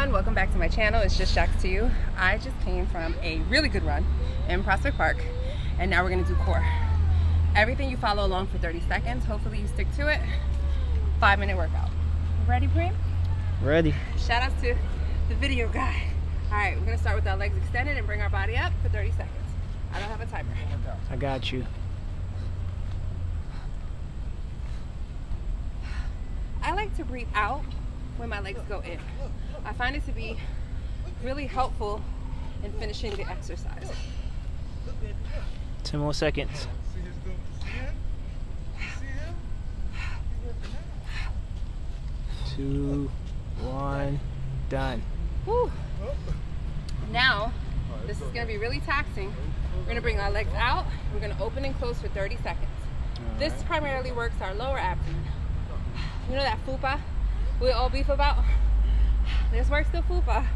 everyone, welcome back to my channel. It's just Jax to you. I just came from a really good run in Prospect Park and now we're gonna do core. Everything you follow along for 30 seconds. Hopefully you stick to it. Five minute workout. Ready, Preem? Ready. Shout out to the video guy. All right, we're gonna start with our legs extended and bring our body up for 30 seconds. I don't have a timer. I got you. I like to breathe out when my legs go in. I find it to be really helpful in finishing the exercise. 10 more seconds. Two, one, done. Whew. Now, this is gonna be really taxing. We're gonna bring our legs out. We're gonna open and close for 30 seconds. This primarily works our lower abdomen. You know that fupa we all beef about? This works the fupa,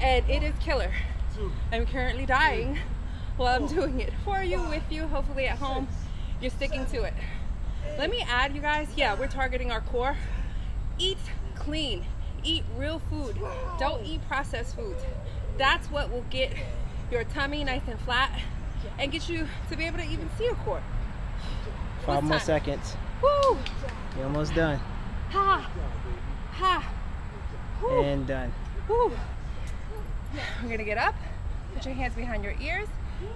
and it is killer. I'm currently dying while I'm doing it for you, with you, hopefully at home. You're sticking to it. Let me add, you guys, yeah, we're targeting our core. Eat clean, eat real food. Don't eat processed foods. That's what will get your tummy nice and flat and get you to be able to even see a core. Five more seconds. Woo! You're almost done. Ha! Ha! Woo. And done. Woo. We're gonna get up, put your hands behind your ears,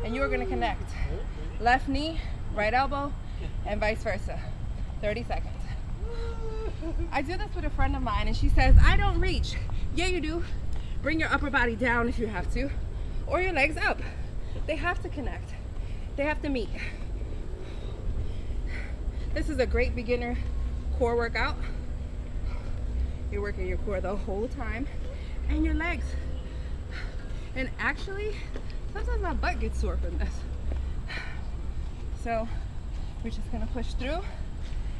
and you are gonna connect. Left knee, right elbow, and vice versa. 30 seconds. I do this with a friend of mine, and she says, I don't reach. Yeah, you do. Bring your upper body down if you have to, or your legs up. They have to connect, they have to meet. This is a great beginner core workout. You're working your core the whole time and your legs. And actually, sometimes my butt gets sore from this. So we're just gonna push through.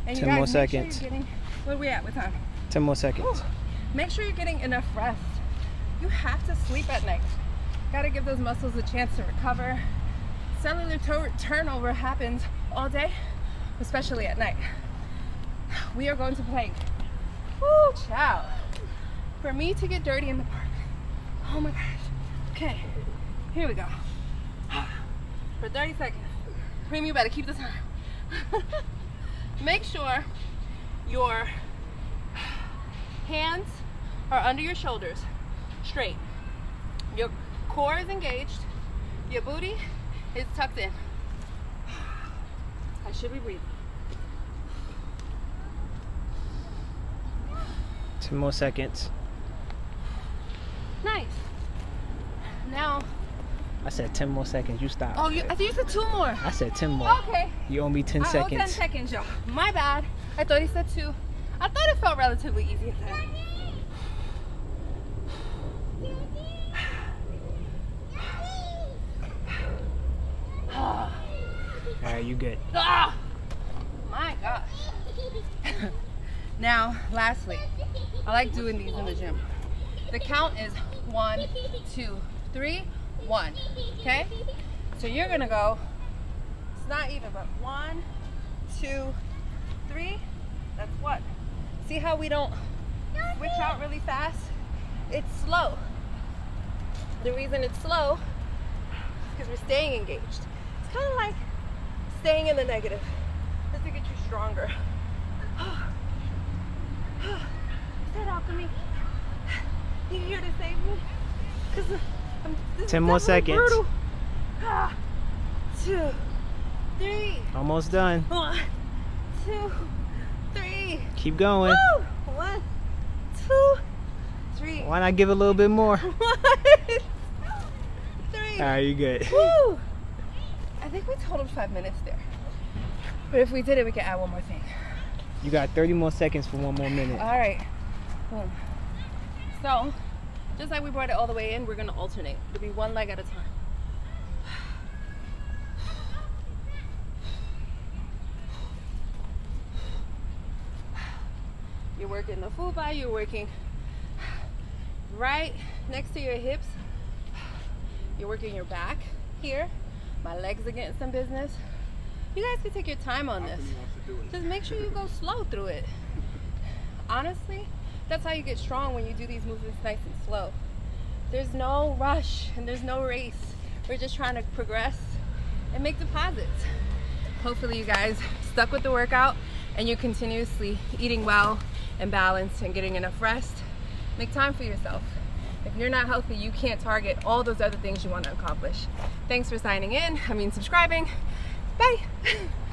And you 10 guys more make sure seconds. getting, where are we at? with time? 10 more seconds. Whew. Make sure you're getting enough rest. You have to sleep at night. Gotta give those muscles a chance to recover. Cellular turnover happens all day, especially at night. We are going to plank. Woo, chow. For me to get dirty in the park. Oh my gosh. Okay, here we go. For 30 seconds. Cream, you better keep the time. Make sure your hands are under your shoulders, straight. Your core is engaged. Your booty is tucked in. I should be breathing. 10 more seconds. Nice. Now, I said 10 more seconds. You stop. oh, you, I think you said two more. I said 10 more. Okay. You owe me 10 I owe 10 seconds. seconds, y'all. My bad. I thought he said two. I thought it felt relatively easy at that. Alright, you good. Ah! My gosh. now, lastly, I like doing these in the gym. The count is one, two, three, one. Okay? So you're gonna go, it's not even, but one, two, three, that's what. See how we don't switch out really fast? It's slow. The reason it's slow is because we're staying engaged. It's kind of like staying in the negative just to get you stronger. Oh, Is that alchemy? You here to save me? Cause I'm, this is 10 more seconds. Brutal. Ah, two, three, Almost done. one, two, three. Keep going. Woo! One, two, three. Why not give a little bit more? One, three. Alright, you good. Woo! I think we totaled five minutes there. But if we did it, we could add one more thing. You got 30 more seconds for one more minute. All right. Boom. So, just like we brought it all the way in, we're gonna alternate. It'll be one leg at a time. You're working the fupa, you're working right next to your hips. You're working your back here. My legs are getting some business. You guys can take your time on this. Just make sure you go slow through it. Honestly, That's how you get strong when you do these movements nice and slow. There's no rush and there's no race. We're just trying to progress and make deposits. Hopefully you guys stuck with the workout and you're continuously eating well and balanced and getting enough rest. Make time for yourself. If you're not healthy, you can't target all those other things you want to accomplish. Thanks for signing in, I mean subscribing. Bye.